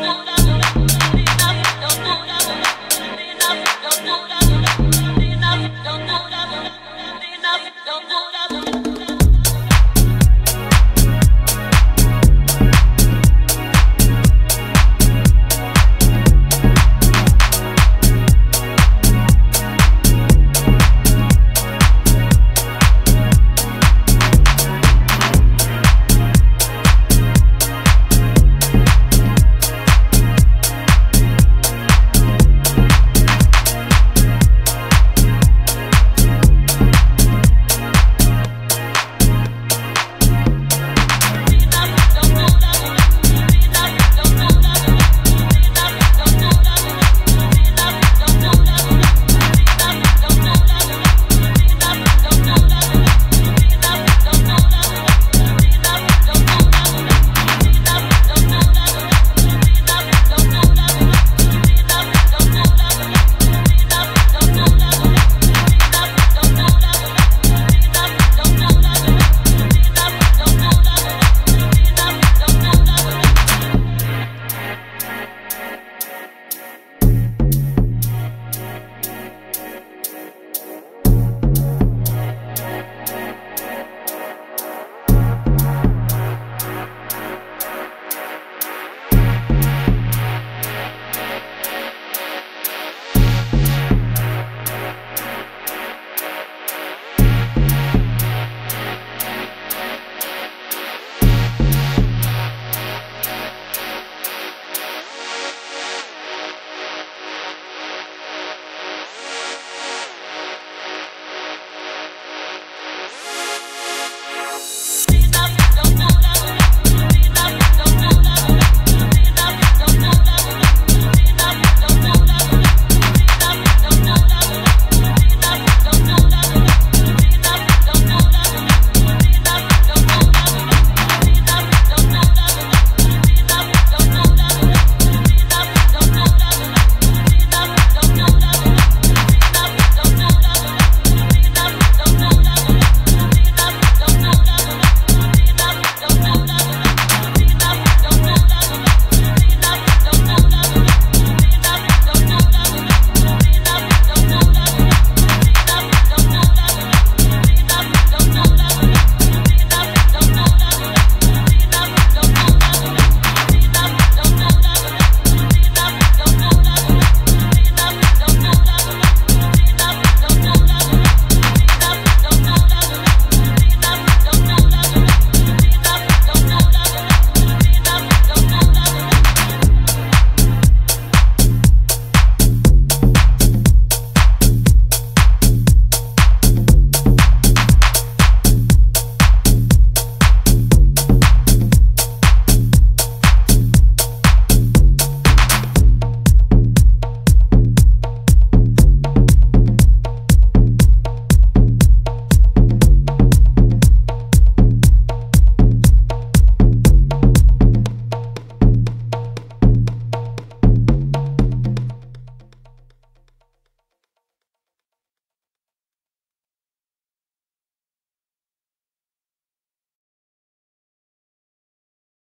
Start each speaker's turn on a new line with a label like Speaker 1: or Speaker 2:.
Speaker 1: Christmas.